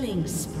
Killing spree.